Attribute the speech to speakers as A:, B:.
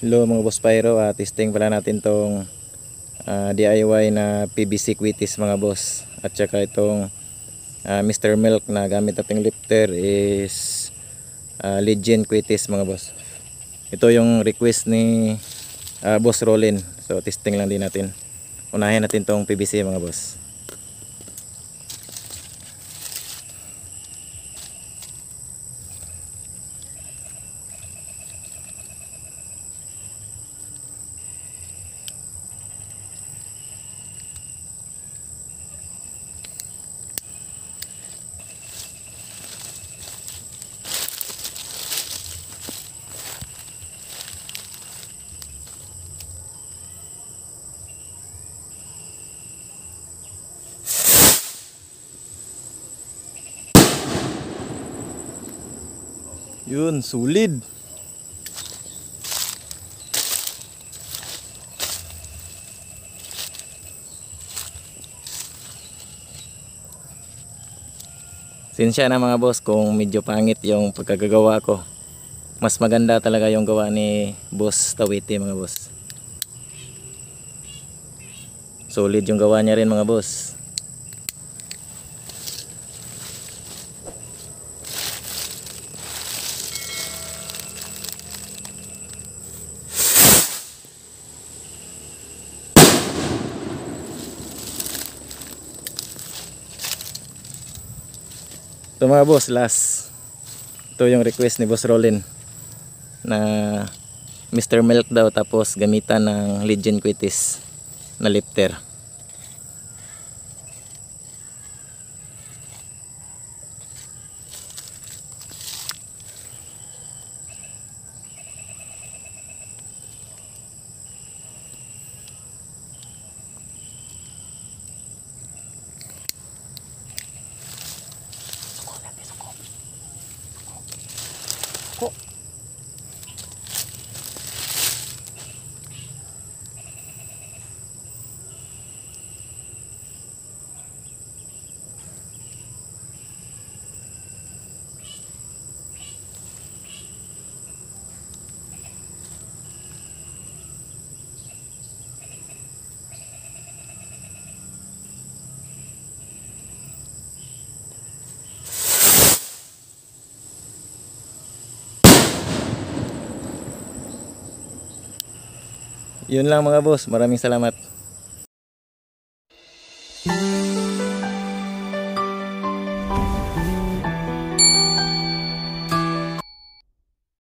A: Hello mga boss Pyro, ah, testing pala natin tong ah, DIY na PVC quitis mga boss. At saka itong ah, Mr. Milk na gamit nating lifter is ah, Legend quitis mga boss. Ito yung request ni ah, Boss Rolin. So testing lang din natin. Unahin natin tong PVC mga boss. Yun, solid. Sinsya na mga boss kung medyo pangit yung pagkagagawa ko. Mas maganda talaga yung gawa ni Boss Tawiti mga boss. Solid yung gawa niya rin mga boss. Ito mga boss, last. Ito yung request ni Boss Rolin na Mr. Milk daw tapos gamitan ng Legend Quitis na lifter. こ。Yun lang mga boss, maraming salamat.